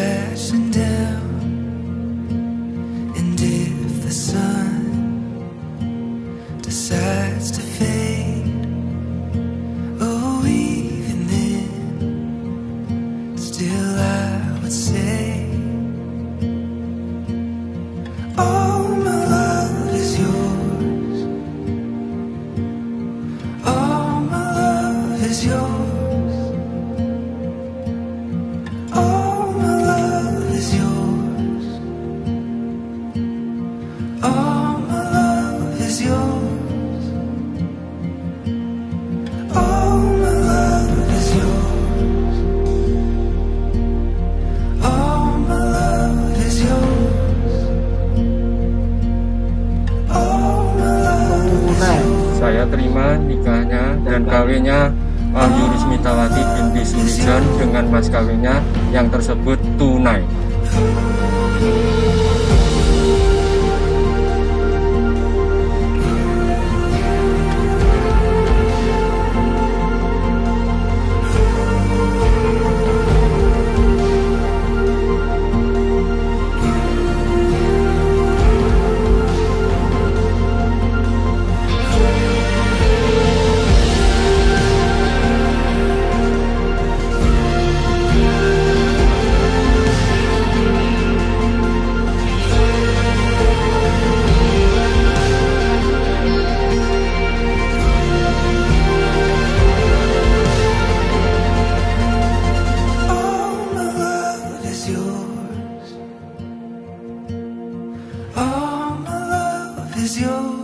crashing down. And if the sun decides to fade Oh, even then Still I would say All my love is yours. All my love is yours. Saya terima nikahnya dan kawinnya Wahyu Rismitawati binti Sulijan dengan mas kawinnya yang tersebut tunai. Is yours.